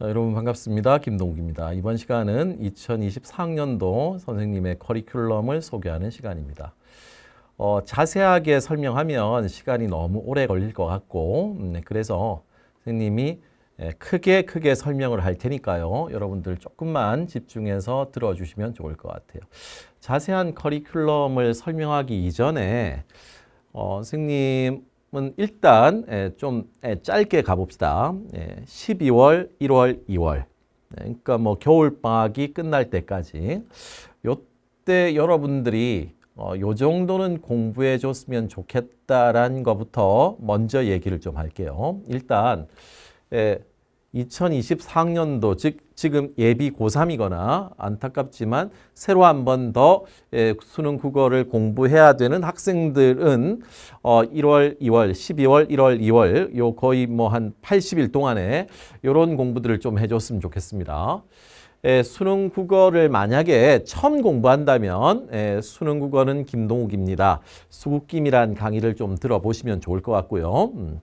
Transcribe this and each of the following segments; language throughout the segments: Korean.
자, 여러분 반갑습니다. 김동욱입니다. 이번 시간은 2024학년도 선생님의 커리큘럼을 소개하는 시간입니다. 어, 자세하게 설명하면 시간이 너무 오래 걸릴 것 같고 음, 네, 그래서 선생님이 예, 크게 크게 설명을 할 테니까요. 여러분들 조금만 집중해서 들어주시면 좋을 것 같아요. 자세한 커리큘럼을 설명하기 이전에 어, 선생님은 일단 예, 좀 예, 짧게 가봅시다. 12월, 1월, 2월. 그러니까 뭐 겨울 방학이 끝날 때까지 요때 여러분들이 어, 요 정도는 공부해 줬으면 좋겠다라는 것부터 먼저 얘기를 좀 할게요. 일단 예, 2024학년도 즉 지금 예비 고3이거나 안타깝지만 새로 한 번더 예, 수능 국어를 공부해야 되는 학생들은 어 1월, 2월, 12월, 1월, 2월 요 거의 뭐 한 80일 동안에 요런 공부들을 좀 해줬으면 좋겠습니다. 예, 수능 국어를 만약에 처음 공부한다면 예, 수능 국어는 김동욱입니다. 수국김이란 강의를 좀 들어보시면 좋을 것 같고요. 음.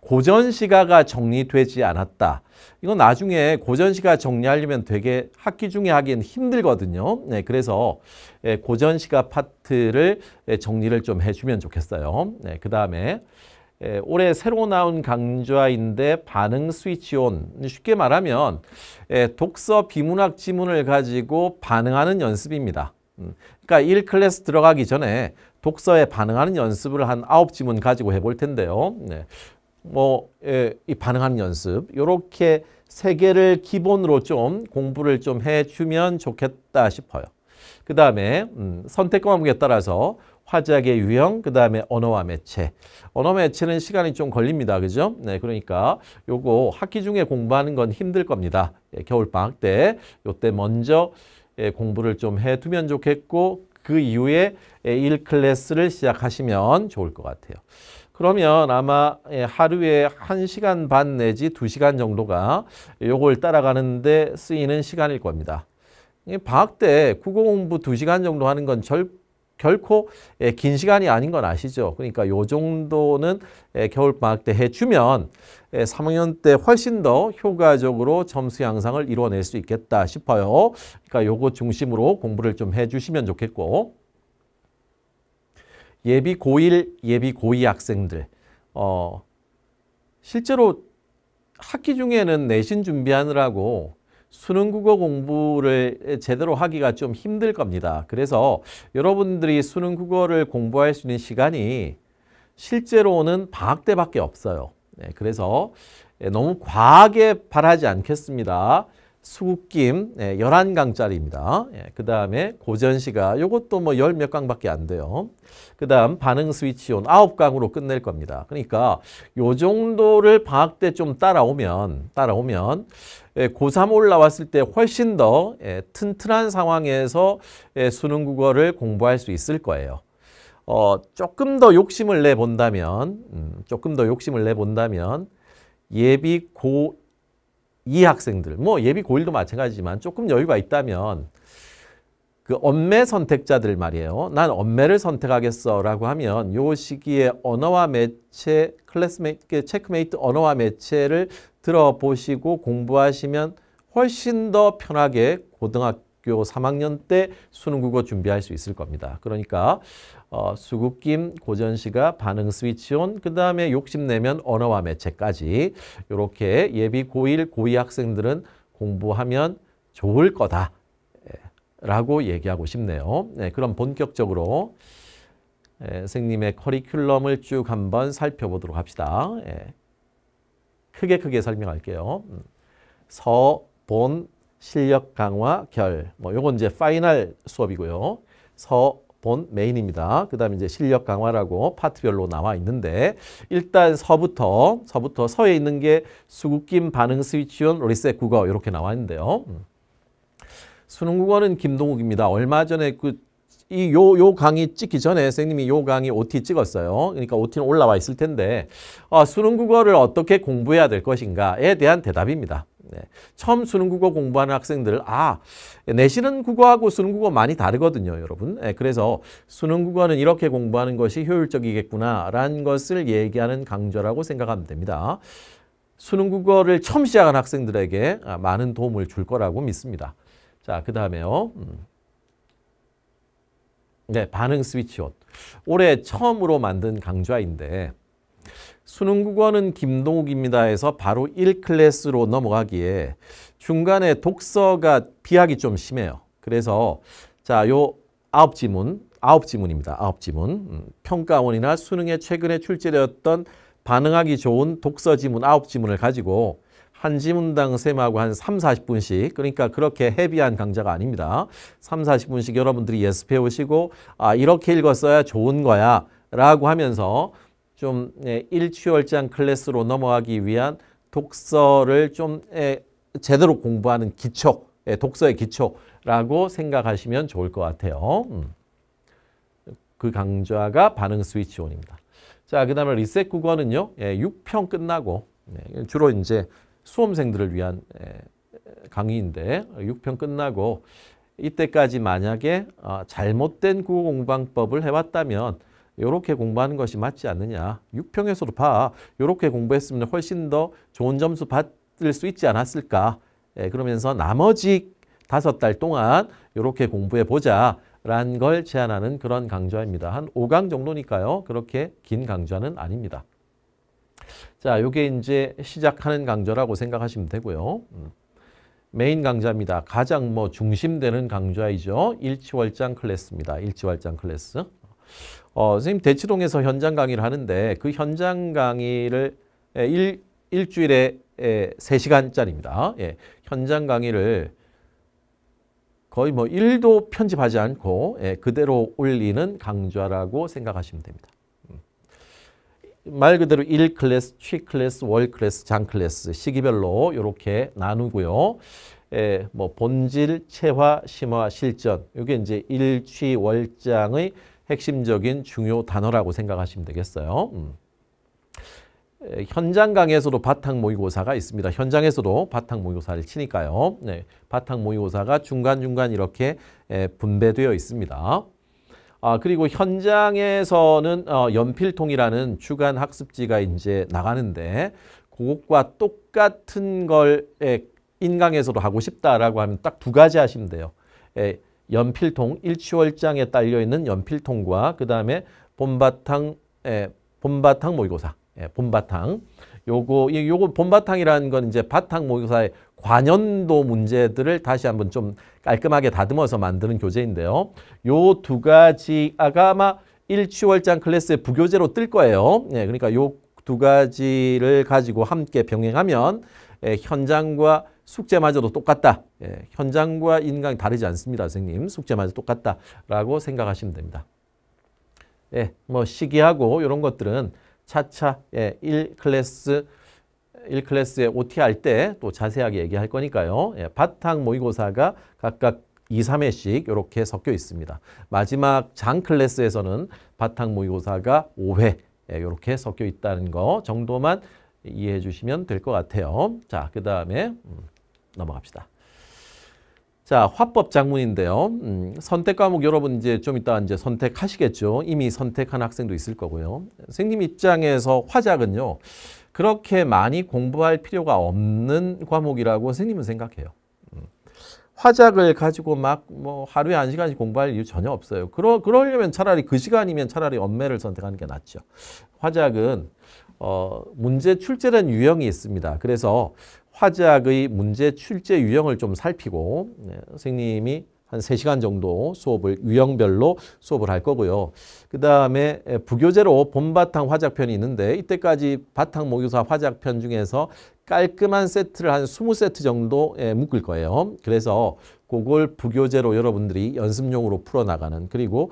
고전 시가가 정리되지 않았다. 이건 나중에 고전 시가 정리하려면 되게 학기 중에 하기엔 힘들거든요. 네, 그래서 예, 고전 시가 파트를 예, 정리를 좀 해주면 좋겠어요. 네, 그 다음에 예, 올해 새로 나온 강좌인데 반응 스위치온 쉽게 말하면 독서 비문학 지문을 가지고 반응하는 연습입니다. 음, 그러니까 1클래스 들어가기 전에 독서에 반응하는 연습을 한 아홉 지문 가지고 해볼 텐데요. 네. 뭐, 예, 이 반응하는 연습, 요렇게 세 개를 기본으로 좀 공부를 좀 해주면 좋겠다 싶어요. 그 다음에 음, 선택 과목에 따라서 화작의 유형, 그 다음에 언어와 매체. 언어 매체는 시간이 좀 걸립니다. 그죠? 네, 그러니까 요거 학기 중에 공부하는 건 힘들 겁니다. 예, 겨울방학 때, 요때 먼저 예, 공부를 좀 해두면 좋겠고, 그 이후에 예, 1클래스를 시작하시면 좋을 것 같아요. 그러면 아마 예, 하루에 한시간반 내지 두시간 정도가 요걸 따라가는데 쓰이는 시간일 겁니다. 방학 때 국어 공부 두시간 정도 하는 건 절, 결코 예, 긴 시간이 아닌 건 아시죠? 그러니까 요 정도는 예, 겨울 방학 때 해주면 3학년 때 훨씬 더 효과적으로 점수 향상을 이뤄낼 수 있겠다 싶어요. 그러니까 요거 중심으로 공부를 좀 해주시면 좋겠고 예비 고1, 예비 고2 학생들 어, 실제로 학기 중에는 내신 준비하느라고 수능 국어 공부를 제대로 하기가 좀 힘들 겁니다. 그래서 여러분들이 수능 국어를 공부할 수 있는 시간이 실제로는 방학 때밖에 없어요. 네, 그래서 너무 과하게 바라지 않겠습니다. 수국김 예, 11강짜리입니다. 예, 그 다음에 고전시가 요것도 뭐 열 몇 강밖에 안 돼요. 그 다음 반응 스위치온 9강으로 끝낼 겁니다. 그러니까 요 정도를 방학 때 좀 따라오면 따라오면 예, 고3 올라왔을 때 훨씬 더 예, 튼튼한 상황에서 예, 수능 국어를 공부할 수 있을 거예요. 어, 조금 더 욕심을 내본다면 음, 조금 더 욕심을 내본다면 예비 고 이 학생들, 뭐 예비 고1도 마찬가지지만 조금 여유가 있다면 그 언매 선택자들 말이에요. 난 언매를 선택하겠어 라고 하면 요 시기에 언어와 매체 클래스메이트 그 체크메이트 언어와 매체를 들어보시고 공부하시면 훨씬 더 편하게 고등학교 3학년 때 수능 국어 준비할 수 있을 겁니다. 그러니까 어, 수국김, 고전시가, 반응 스위치온, 그 다음에 욕심내면 언어와 매체까지 이렇게 예비 고1, 고2 학생들은 공부하면 좋을 거다 예, 라고 얘기하고 싶네요. 네, 그럼 본격적으로 예, 선생님의 커리큘럼을 쭉 한번 살펴보도록 합시다. 예. 크게 크게 설명할게요. 음. 서, 본, 실력 강화, 결. 뭐 요건 이제 final 수업이고요. 서, 본 main입니다. 그 다음에 이제 실력 강화라고 파트별로 나와 있는데 일단 서부터 서부터 서에 있는 게 수국김 반응 스위치온 리셋 국어 이렇게 나와 있는데요. 음. 수능 국어는 김동욱입니다. 얼마 전에 그 이요 요 강의 찍기 전에 선생님이 요 강의 OT 찍었어요. 그러니까 OT는 올라와 있을 텐데 어, 수능 국어를 어떻게 공부해야 될 것인가에 대한 대답입니다. 네. 처음 수능 국어 공부하는 학생들 아 내신은 국어하고 수능 국어 많이 다르거든요 여러분 네, 그래서 수능 국어는 이렇게 공부하는 것이 효율적이겠구나 라는 것을 얘기하는 강좌라고 생각하면 됩니다 수능 국어를 처음 시작한 학생들에게 아, 많은 도움을 줄 거라고 믿습니다. 자, 그 다음에요. 음. 네, 반응 스위치옷. 올해 처음으로 만든 강좌인데 수능 국어는 김동욱입니다 해서 바로 1클래스로 넘어가기에 중간에 독서가 비약이 좀 심해요. 그래서 자, 요 아홉 지문, 아홉 지문입니다. 아홉 지문. 음, 평가원이나 수능에 최근에 출제되었던 반응하기 좋은 독서 지문 아홉 지문을 가지고 한 지문당 쌤하고 한 3, 40분씩 그러니까 그렇게 헤비한 강좌가 아닙니다. 3, 40분씩 여러분들이 예습해 오시고 아 이렇게 읽었어야 좋은 거야 라고 하면서 좀 예, 일취월장 클래스로 넘어가기 위한 독서를 좀 예, 제대로 공부하는 기초, 예, 독서의 기초라고 생각하시면 좋을 것 같아요. 음. 그 강좌가 반응 스위치 온입니다. 자, 그 다음에 리셋 국어는요, 예, 6평 끝나고, 예, 주로 이제 수험생들을 위한 예, 강의인데, 6평 끝나고, 이때까지 만약에 어, 잘못된 국어 공부방법을 해왔다면, 이렇게 공부하는 것이 맞지 않느냐. 6평에서도 봐. 이렇게 공부했으면 훨씬 더 좋은 점수 받을 수 있지 않았을까. 예, 그러면서 나머지 다섯 달 동안 이렇게 공부해 보자. 라는 걸 제안하는 그런 강좌입니다. 한 5강 정도니까요. 그렇게 긴 강좌는 아닙니다. 자, 요게 이제 시작하는 강좌라고 생각하시면 되고요. 음. 메인 강좌입니다. 가장 뭐 중심되는 강좌이죠. 일치월장 클래스입니다. 일치월장 클래스. 어, 선생님 대치동에서 현장 강의를 하는데 그 현장 강의를 일, 일주일에 3시간짜리입니다. 예, 현장 강의를 거의 뭐 1도 편집하지 않고 예, 그대로 올리는 강좌라고 생각하시면 됩니다. 음. 말 그대로 1클래스, 취클래스, 월클래스, 장클래스 시기별로 이렇게 나누고요. 예, 뭐 본질, 체화, 심화, 실전 이게 이제 일취 월장의 핵심적인 중요 단어라고 생각하시면 되겠어요. 음. 현장 강에서도 바탕 모의고사가 있습니다. 현장에서도 바탕 모의고사를 치니까요. 네, 바탕 모의고사가 중간중간 이렇게 분배되어 있습니다. 아, 그리고 현장에서는 어, 연필통이라는 주간 학습지가 이제 나가는데 그것과 똑같은 걸 에, 인강에서도 하고 싶다라고 하면 딱 두 가지 하시면 돼요. 에, 연필통, 일치월장에 딸려있는 연필통과 그 다음에 본바탕, 에, 본바탕 모의고사. 예, 본바탕. 요거 요거 본바탕이라는 건 이제 바탕 모의고사의 관연도 문제들을 다시 한번 좀 깔끔하게 다듬어서 만드는 교재인데요. 요 두 가지가 아마 일취월장 클래스의 부교재로 뜰 거예요. 예, 그러니까 요 두 가지를 가지고 함께 병행하면 예, 현장과 숙제마저도 똑같다. 예, 현장과 인강이 다르지 않습니다, 선생님. 숙제마저 똑같다라고 생각하시면 됩니다. 예, 뭐 시기하고 이런 것들은 차차 예, 1클래스 1클래스에 OT 할 때 또 자세하게 얘기할 거니까요. 예, 바탕 모의고사가 각각 2, 3회씩 이렇게 섞여 있습니다. 마지막 장 클래스에서는 바탕 모의고사가 5회 예, 이렇게 섞여 있다는 거 정도만 이해해 주시면 될 것 같아요. 자, 그 다음에 음, 넘어갑시다. 자, 화법 작문인데요. 음, 선택 과목 여러분 이제 좀 이따 이제 선택하시겠죠. 이미 선택한 학생도 있을 거고요. 선생님 입장에서 화작은요. 그렇게 많이 공부할 필요가 없는 과목이라고 선생님은 생각해요. 음, 화작을 가지고 막 뭐 하루에 한 시간씩 공부할 이유 전혀 없어요. 그러, 그러려면 차라리 그 시간이면 차라리 엄매를 선택하는 게 낫죠. 화작은 어, 문제 출제된 유형이 있습니다. 그래서 화작의 문제 출제 유형을 좀 살피고 네, 선생님이 한 세시간 정도 수업을 유형별로 수업을 할 거고요. 그 다음에 부교재로 본바탕 화작편이 있는데 이때까지 바탕 모교사 화작편 중에서 깔끔한 세트를 한 스무 세트 정도 묶을 거예요. 그래서 그걸 부교재로 여러분들이 연습용으로 풀어나가는 그리고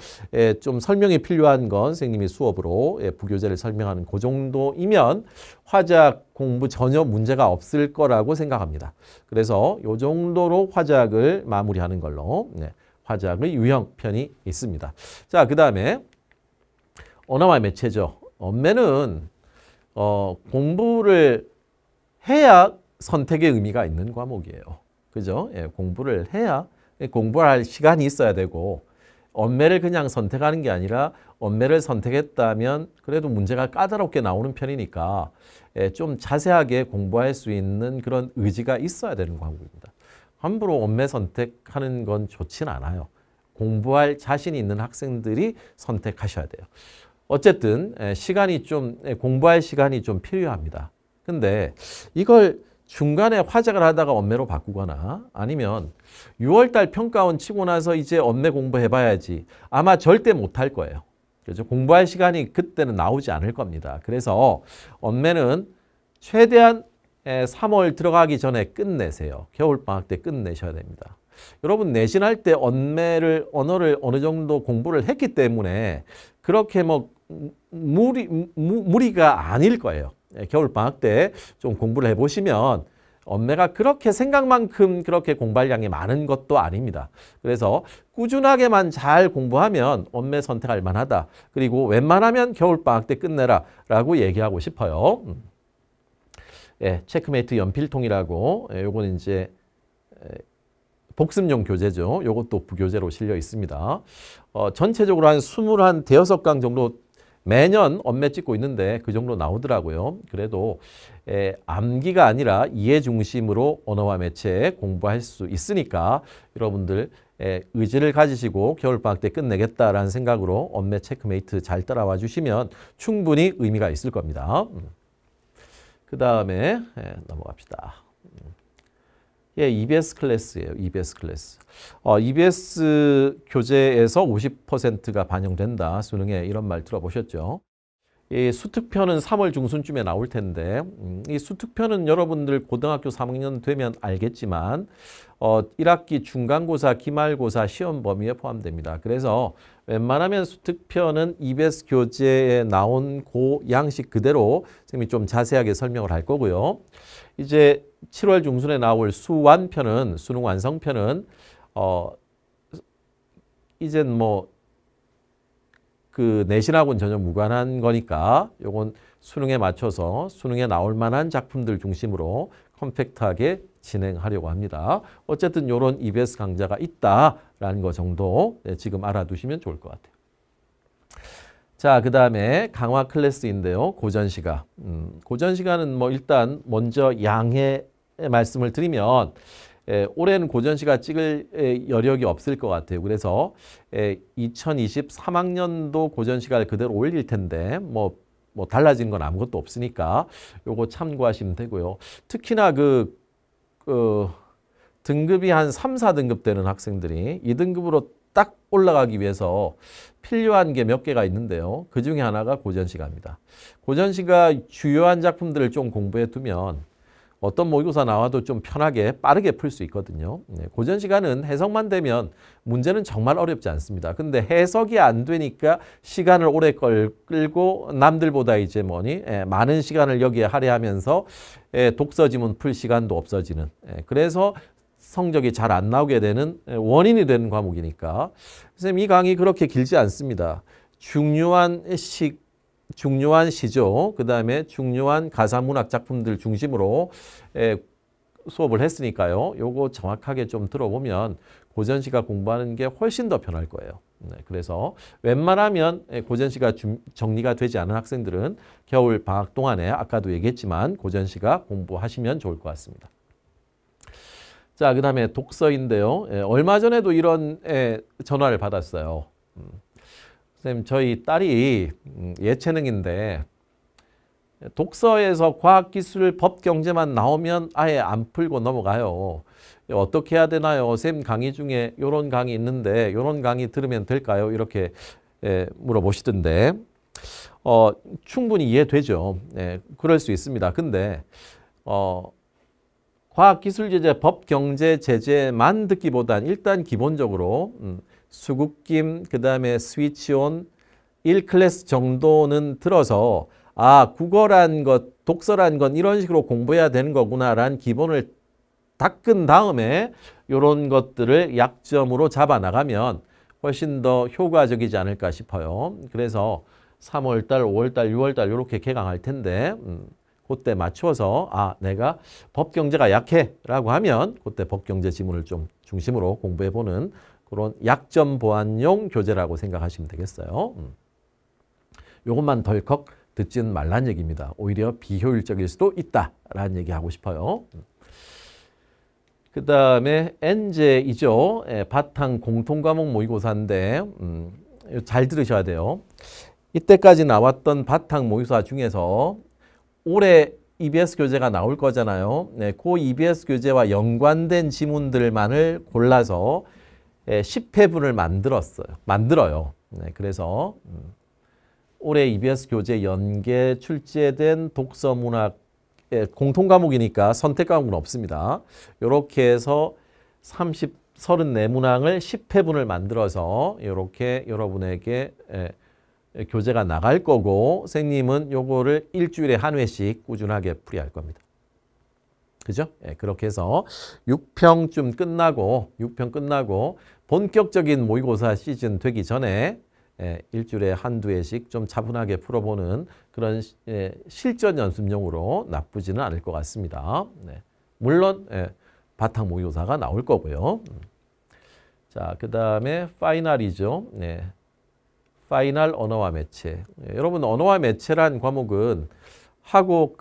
좀 설명이 필요한 건 선생님이 수업으로 부교재를 설명하는 그 정도이면 화작 공부 전혀 문제가 없을 거라고 생각합니다. 그래서 이 정도로 화작을 마무리하는 걸로 네, 화작의 유형편이 있습니다. 자, 그 다음에 언어와 매체죠. 언매는 어, 공부를 해야 선택의 의미가 있는 과목이에요. 그죠? 예, 공부를 해야 공부할 시간이 있어야 되고 언매를 그냥 선택하는 게 아니라 언매를 선택했다면 그래도 문제가 까다롭게 나오는 편이니까 예, 좀 자세하게 공부할 수 있는 그런 의지가 있어야 되는 과목입니다. 함부로 언매 선택하는 건 좋지는 않아요. 공부할 자신이 있는 학생들이 선택하셔야 돼요. 어쨌든 예, 시간이 좀 예, 공부할 시간이 좀 필요합니다. 근데 이걸 중간에 화작을 하다가 언매로 바꾸거나 아니면 6월달 평가원 치고 나서 이제 언매 공부해봐야지 아마 절대 못할 거예요. 그렇죠? 공부할 시간이 그때는 나오지 않을 겁니다. 그래서 언매는 최대한 3월 들어가기 전에 끝내세요. 겨울방학 때 끝내셔야 됩니다. 여러분 내신할 때 언매를 언어를 어느 정도 공부를 했기 때문에 그렇게 뭐 무리 무, 무리가 아닐 거예요. 예, 겨울 방학 때 좀 공부를 해보시면 엄매가 그렇게 생각만큼 그렇게 공부량이 많은 것도 아닙니다. 그래서 꾸준하게만 잘 공부하면 엄매 선택할 만하다. 그리고 웬만하면 겨울방학 때 끝내라 라고 얘기하고 싶어요. 음. 예, 체크메이트 연필통이라고 예, 요거는 이제 복습용 교재죠. 요것도 부교재로 실려 있습니다. 어, 전체적으로 한 21, 대여섯 강 정도 매년 언매 찍고 있는데 그 정도 나오더라고요. 그래도 에, 암기가 아니라 이해 중심으로 언어와 매체 공부할 수 있으니까 여러분들 에, 의지를 가지시고 겨울방학 때 끝내겠다라는 생각으로 언매 체크메이트 잘 따라와 주시면 충분히 의미가 있을 겁니다. 음. 그 다음에 넘어갑시다. 예, EBS 클래스예요. EBS 클래스. 어, EBS 교재에서 50%가 반영된다. 수능에 이런 말 들어보셨죠? 이 수특편은 3월 중순쯤에 나올 텐데 음, 이 수특편은 여러분들 고등학교 3학년 되면 알겠지만 어, 1학기 중간고사, 기말고사 시험 범위에 포함됩니다. 그래서 웬만하면 수특편은 EBS 교재에 나온 고 양식 그대로 선생님이 좀 자세하게 설명을 할 거고요. 이제 7월 중순에 나올 수완편은 수능 완성편은 어 이젠 뭐 그 내신하고는 전혀 무관한 거니까 요건 수능에 맞춰서 수능에 나올 만한 작품들 중심으로 컴팩트하게 진행하려고 합니다. 어쨌든 요런 EBS 강좌가 있다라는 거 정도 네, 지금 알아두시면 좋을 것 같아요. 자, 그 다음에 강화 클래스인데요. 고전시가. 음, 고전시가는 뭐 일단 먼저 양해 말씀을 드리면 에, 올해는 고전시가 찍을 에, 여력이 없을 것 같아요. 그래서 에, 2023학년도 고전시가를 그대로 올릴 텐데 뭐, 뭐 달라진 건 아무것도 없으니까 요거 참고하시면 되고요. 특히나 그, 그 등급이 한 3, 4등급 되는 학생들이 2등급으로 딱 올라가기 위해서 필요한 게 몇 개가 있는데요. 그 중에 하나가 고전 시가입니다. 고전 시가 주요한 작품들을 좀 공부해 두면 어떤 모의고사 나와도 좀 편하게 빠르게 풀 수 있거든요. 네, 고전 시간은 해석만 되면 문제는 정말 어렵지 않습니다. 근데 해석이 안 되니까 시간을 오래 끌고 남들보다 이제 뭐니 예, 많은 시간을 여기에 할애하면서 예, 독서 지문 풀 시간도 없어지는 예, 그래서 성적이 잘 안 나오게 되는 예, 원인이 되는 과목이니까 선생님 이 강의 그렇게 길지 않습니다. 중요한 시 중요한 시조, 그 다음에 중요한 가사문학 작품들 중심으로 에, 수업을 했으니까요. 요거 정확하게 좀 들어보면 고전시가 공부하는 게 훨씬 더 편할 거예요. 네, 그래서 웬만하면 고전시가 정리가 되지 않은 학생들은 겨울 방학 동안에 아까도 얘기했지만 고전시가 공부하시면 좋을 것 같습니다. 자, 그 다음에 독서인데요. 예, 얼마 전에도 이런 예, 전화를 받았어요. 음. 선생님 저희 딸이 음, 예체능인데 독서에서 과학기술, 법경제만 나오면 아예 안 풀고 넘어가요. 어떻게 해야 되나요? 쌤 강의 중에 이런 강의 있는데 이런 강의 들으면 될까요? 이렇게 예, 물어보시던데 어, 충분히 이해되죠. 예, 그럴 수 있습니다. 근데 어, 과학기술제재, 법경제 제재만 듣기보단 일단 기본적으로 음, 수국김, 그 다음에 스위치온 1클래스 정도는 들어서 아 국어란 것, 독서란 건 이런 식으로 공부해야 되는 거구나라는 기본을 닦은 다음에 이런 것들을 약점으로 잡아나가면 훨씬 더 효과적이지 않을까 싶어요. 그래서 3월달, 5월달, 6월달 이렇게 개강할 텐데 음, 그때 맞춰서 아 내가 법경제가 약해 라고 하면 그때 법경제 지문을 좀 중심으로 공부해보는 그런 약점 보완용 교재라고 생각하시면 되겠어요. 음. 요것만 덜컥 듣지는 말란 얘기입니다. 오히려 비효율적일 수도 있다라는 얘기 하고 싶어요. 음. 그 다음에 엔제이죠. 예, 바탕 공통과목 모의고사인데 음, 잘 들으셔야 돼요. 이때까지 나왔던 바탕 모의고사 중에서 올해 EBS 교재가 나올 거잖아요. 네, 그 EBS 교재와 연관된 지문들만을 골라서 예, 10회분을 만들었어요. 만들어요. 네, 그래서 음, 올해 EBS 교재 연계 출제된 독서 문학 예, 공통 과목이니까 선택 과목은 없습니다. 이렇게 해서 30 34문항을 10회분을 만들어서 이렇게 여러분에게 예, 교재가 나갈 거고 선생님은 요거를 일주일에 한 회씩 꾸준하게 풀이할 겁니다. 그죠? 예, 그렇게 해서 6평쯤 끝나고 6평 끝나고 본격적인 모의고사 시즌 되기 전에 예, 일주일에 한두 회씩 좀 차분하게 풀어보는 그런 예, 실전 연습용으로 나쁘지는 않을 것 같습니다. 네. 물론 예, 바탕 모의고사가 나올 거고요. 음. 자, 그 다음에 final이죠. 네. final 언어와 매체. 예, 여러분 언어와 매체란 과목은 하고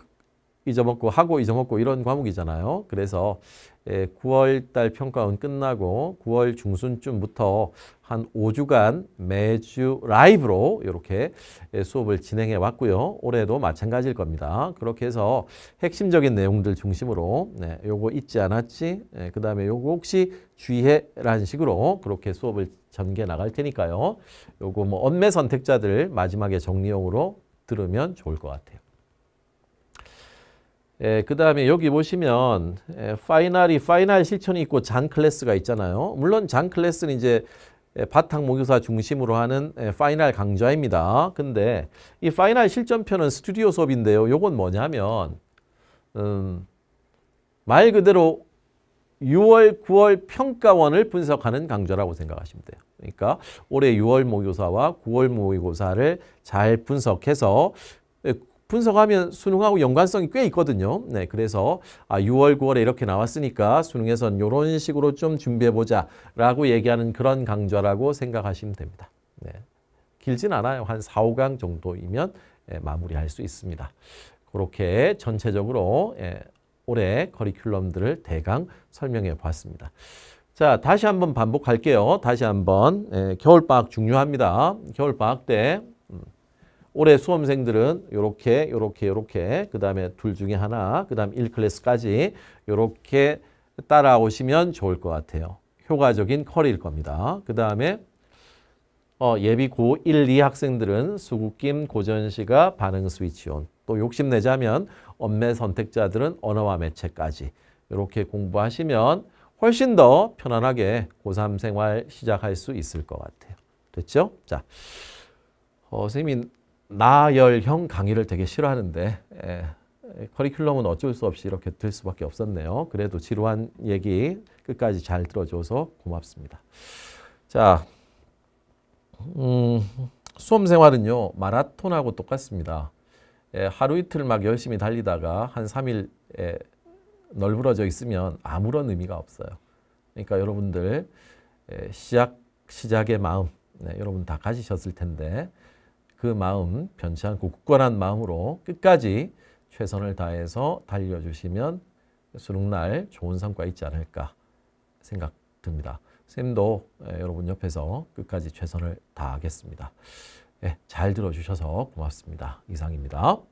잊어먹고 하고 잊어먹고 이런 과목이잖아요. 그래서 9월 예, 달 평가원 끝나고 9월 중순쯤부터 한 5주간 매주 라이브로 이렇게 예, 수업을 진행해 왔고요. 올해도 마찬가지일 겁니다. 그렇게 해서 핵심적인 내용들 중심으로 네, 요거 잊지 않았지? 네, 그 다음에 요거 혹시 주의해라는 식으로 그렇게 수업을 전개 나갈 테니까요. 요거 뭐 언매 선택자들 마지막에 정리용으로 들으면 좋을 것 같아요. 예, 그 다음에 여기 보시면 예, final이 final 실전이 있고 잔 클래스가 있잖아요. 물론 잔 클래스는 이제 예, 바탕 모의고사 중심으로 하는 예, final 강좌입니다. 근데 이 final 실전편은 스튜디오 수업인데요. 요건 뭐냐면 음, 말 그대로 6월, 9월 평가원을 분석하는 강좌라고 생각하시면 돼요. 그러니까 올해 6월 모의고사와 9월 모의고사를 잘 분석해서 분석하면 수능하고 연관성이 꽤 있거든요. 네, 그래서 아, 6월, 9월에 이렇게 나왔으니까 수능에선 이런 식으로 좀 준비해보자 라고 얘기하는 그런 강좌라고 생각하시면 됩니다. 네, 길진 않아요. 한 4, 5강 정도이면 예, 마무리할 수 있습니다. 그렇게 전체적으로 예, 올해 커리큘럼들을 대강 설명해 보았습니다. 자, 다시 한번 반복할게요. 다시 한번 예, 겨울방학 중요합니다. 겨울방학 때 올해 수험생들은 이렇게 이렇게 이렇게 그 다음에 둘 중에 하나 그 다음 1클래스까지 이렇게 따라오시면 좋을 것 같아요. 효과적인 커리일 겁니다. 그 다음에 어, 예비 고 1, 2 학생들은 수국김, 고전시가 반응 스위치온 또 욕심내자면 엄매 선택자들은 언어와 매체까지 이렇게 공부하시면 훨씬 더 편안하게 고3 생활 시작할 수 있을 것 같아요. 됐죠? 자, 어, 선생님이 나열형 강의를 되게 싫어하는데 에, 예, 커리큘럼은 어쩔 수 없이 이렇게 들 수밖에 없었네요. 그래도 지루한 얘기 끝까지 잘 들어줘서 고맙습니다. 자, 음, 수험 생활은요 마라톤하고 똑같습니다. 에, 예, 하루 이틀 막 열심히 달리다가 한 3일 에, 널브러져 있으면 아무런 의미가 없어요. 그러니까 여러분들 에, 시작 시작의 마음 네, 여러분 다 가지셨을 텐데 그 마음 변치 않고 굳건한 마음으로 끝까지 최선을 다해서 달려주시면 수능날 좋은 성과 있지 않을까 생각 듭니다. 쌤도 여러분 옆에서 끝까지 최선을 다하겠습니다. 네, 잘 들어주셔서 고맙습니다. 이상입니다.